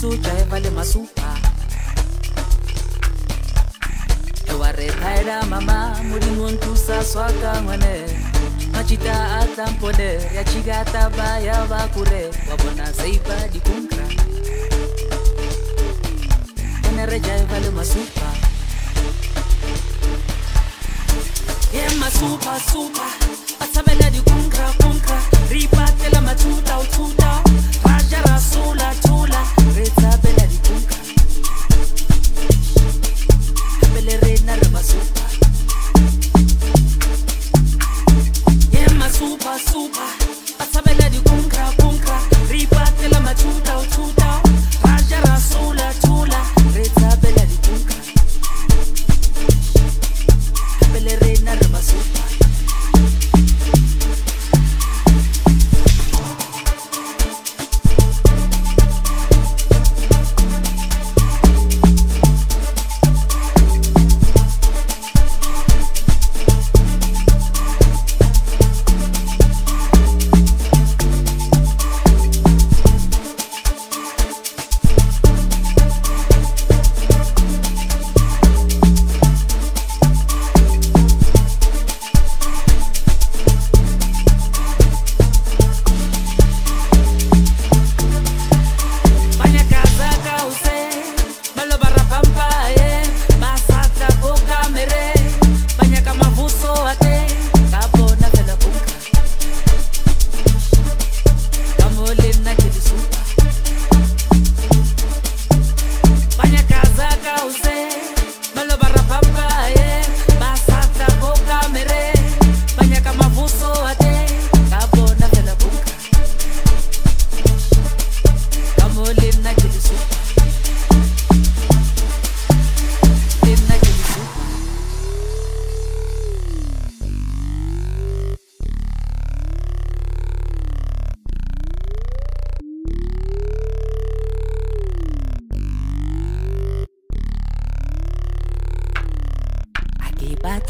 askiso jaiva le masupa. Ewa re thaela mama modimong thusa swaka ngwane. Machita a tlampone ya chigata ba ya bakure wa bona seipa dikunka ene re jaiva le masupa. Ye masupa supa. batshabela masupa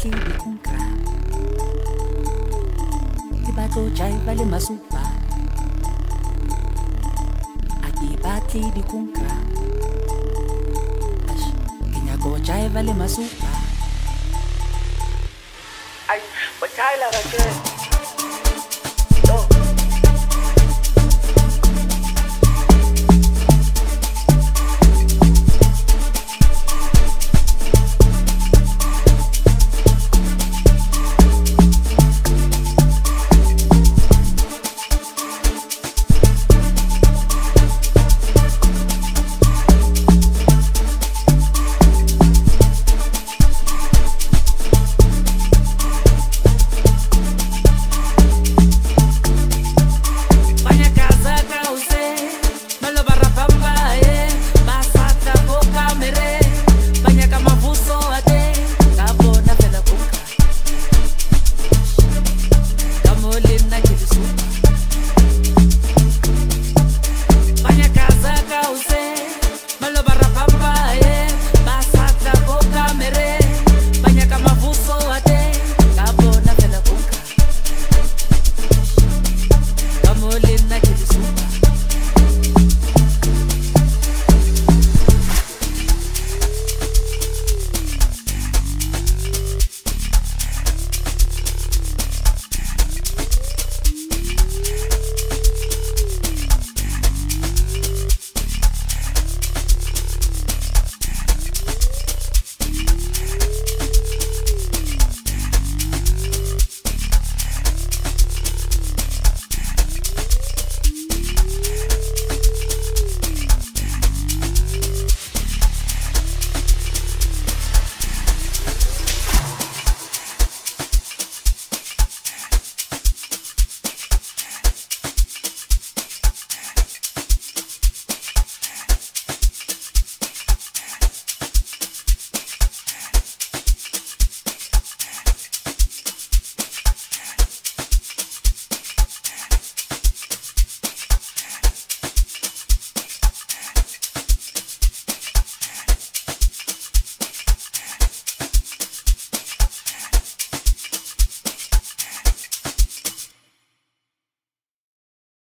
Ake batli di kunka Ke batlo jaiva le masupa akibati dikunka Ash, ke nyaka go jaiva le masupa Ay, pues Chayla, ¿qué?